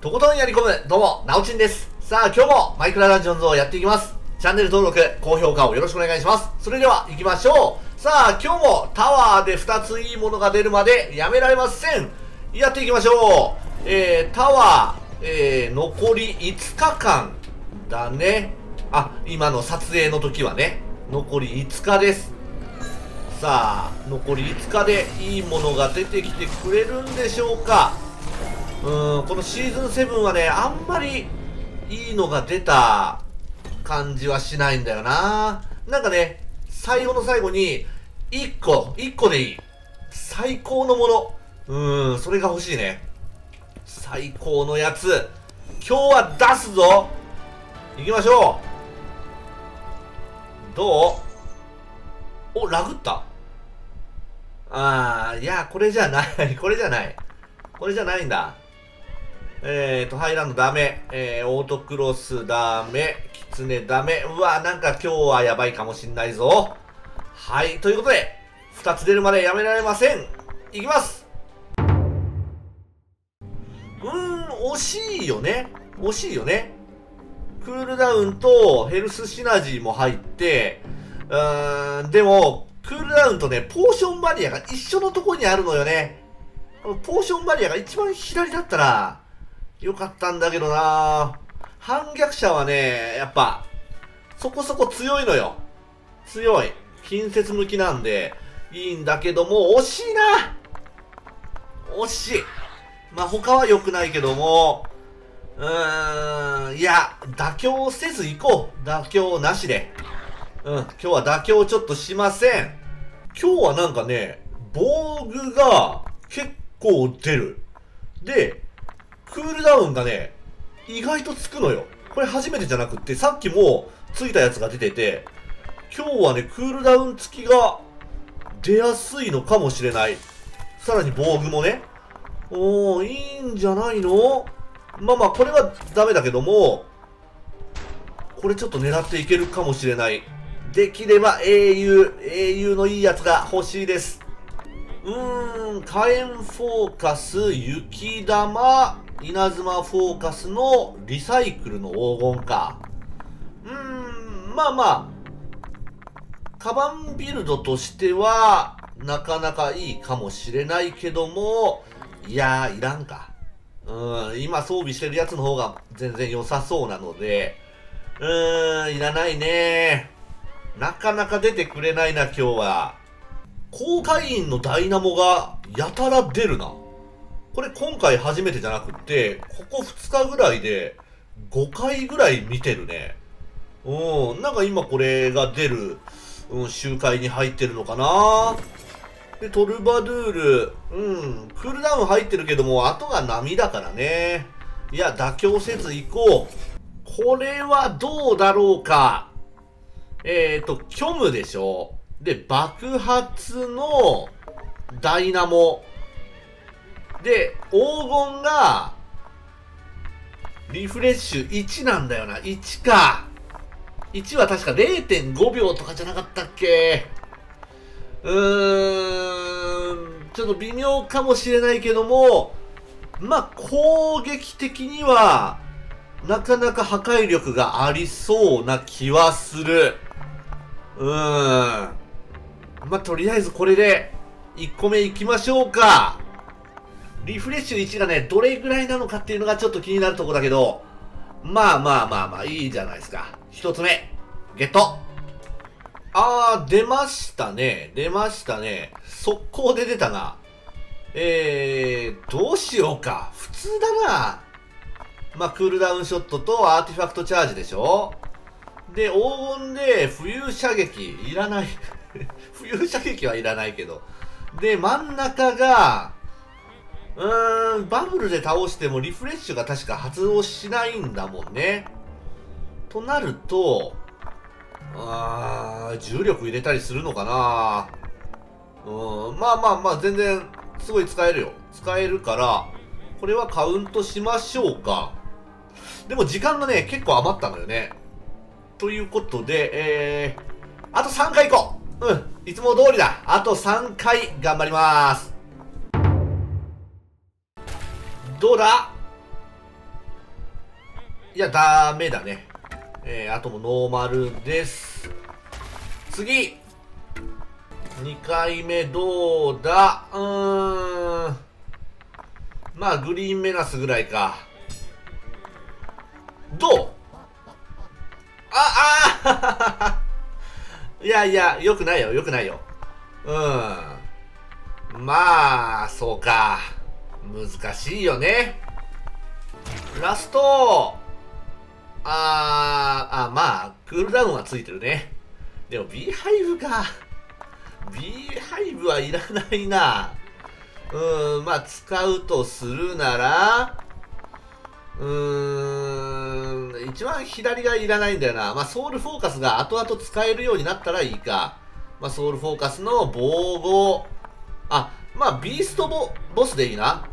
とことんやり込む、どうも、なおちんです。さあ、今日もマイクラダンジョンズをやっていきます。チャンネル登録、高評価をよろしくお願いします。それでは、行きましょう。さあ、今日もタワーで2ついいものが出るまでやめられません。やっていきましょう。えー、タワー、えー、残り5日間だね。あ、今の撮影の時はね、残り5日です。さあ、残り5日でいいものが出てきてくれるんでしょうか。うん、このシーズン7はね、あんまりいいのが出た感じはしないんだよな。なんかね、最後の最後に、1個、1個でいい。最高のもの。うん、それが欲しいね。最高のやつ。今日は出すぞ行きましょうどう？お、ラグった？あー、いや、これじゃない。これじゃない。これじゃないんだ。えーと、ハイランドダメ。えー、オートクロスダメ。キツネダメ。うわ、なんか今日はやばいかもしんないぞ。はい、ということで、二つ出るまでやめられません。いきますうーん、惜しいよね。惜しいよね。クールダウンとヘルスシナジーも入って、うーん、でも、クールダウンとね、ポーションバリアが一緒のところにあるのよね。ポーションバリアが一番左だったら、よかったんだけどな反逆者はね、やっぱ、そこそこ強いのよ。強い。近接向きなんで、いいんだけども、惜しいな惜しい。まあ、他は良くないけども、うーん、いや、妥協せず行こう。妥協なしで。うん、今日は妥協ちょっとしません。今日はなんかね、防具が結構出る。で、クールダウンがね、意外とつくのよ。これ初めてじゃなくって、さっきもついたやつが出てて、今日はね、クールダウン付きが出やすいのかもしれない。さらに防具もね。おー、いいんじゃないの？まあまあ、これはダメだけども、これちょっと狙っていけるかもしれない。できれば英雄、英雄のいいやつが欲しいです。うーん、火炎フォーカス、雪玉、稲妻フォーカスのリサイクルの黄金か。うーん、まあまあ、カバンビルドとしては、なかなかいいかもしれないけども、いやー、いらんか。うん、今装備してるやつの方が全然良さそうなので、うーん、いらないねなかなか出てくれないな、今日は。公開員のダイナモがやたら出るな。これ今回初めてじゃなくって、ここ2日ぐらいで5回ぐらい見てるね。うん、なんか今これが出る、うん、集会に入ってるのかなで、トルバドゥール、うん、クールダウン入ってるけども、後が波だからね。いや、妥協せず行こう。これはどうだろうか。えーと、虚無でしょで、爆発のダイナモ。で、黄金が、リフレッシュ1なんだよな。1か。1は確か0.5秒とかじゃなかったっけ？うーん、ちょっと微妙かもしれないけども、まあ、攻撃的には、なかなか破壊力がありそうな気はする。うーん。まあ、とりあえずこれで、1個目行きましょうか。リフレッシュ1がね、どれぐらいなのかっていうのがちょっと気になるとこだけど、まあまあまあまあ、いいじゃないですか。1つ目、ゲットあー、出ましたね。出ましたね。速攻で出たな。えー、どうしようか。普通だな。まあ、クールダウンショットとアーティファクトチャージでしょで、黄金で浮遊射撃。いらない。浮遊射撃はいらないけど。で、真ん中が、うーん、バブルで倒してもリフレッシュが確か発動しないんだもんね。となると、あー、重力入れたりするのかなうん、まあまあまあ、全然、すごい使えるよ。使えるから、これはカウントしましょうか。でも時間がね、結構余ったのよね。ということで、えー、あと3回行こううん、いつも通りだ。あと3回頑張ります。どうだいや、ダメだね。えー、あともノーマルです。次 !2 回目どうだ？うーん。まあ、グリーンメナスぐらいか。どう？あ、あー いやいや、よくないよ、よくないよ。うん。まあ、そうか。難しいよね。ラストあー、あ、まあ、クールダウンはついてるね。でも B ハイブか。B ハイブはいらないな。うん、まあ、使うとするなら、うーん、一番左がいらないんだよな。まあ、ソウルフォーカスが後々使えるようになったらいいか。まあ、ソウルフォーカスの防護。あ、まあ、ビーストボボスでいいな。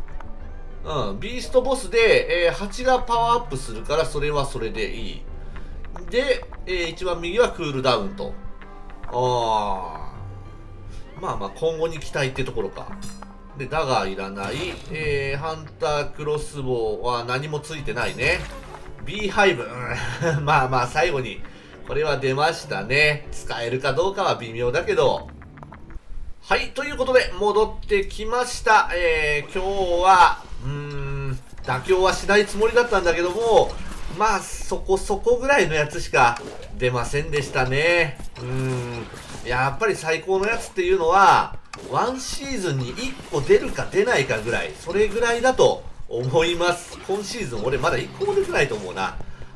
うん、ビーストボスで、えー、8がパワーアップするから、それはそれでいい。で、えー一番右はクールダウンと。あー。まあまあ、今後に期待ってところか。で、ダガーいらない。えー、ハンタークロスボウは何もついてないね。B ハイブ。まあまあ、最後に、これは出ましたね。使えるかどうかは微妙だけど。はい、ということで、戻ってきました。えー、今日は、うーん、妥協はしないつもりだったんだけども、まあ、そこそこぐらいのやつしか出ませんでしたね。うーん、やっぱり最高のやつっていうのは、ワンシーズンに1個出るか出ないかぐらい、それぐらいだと思います。今シーズン俺まだ1個も出てないと思うな。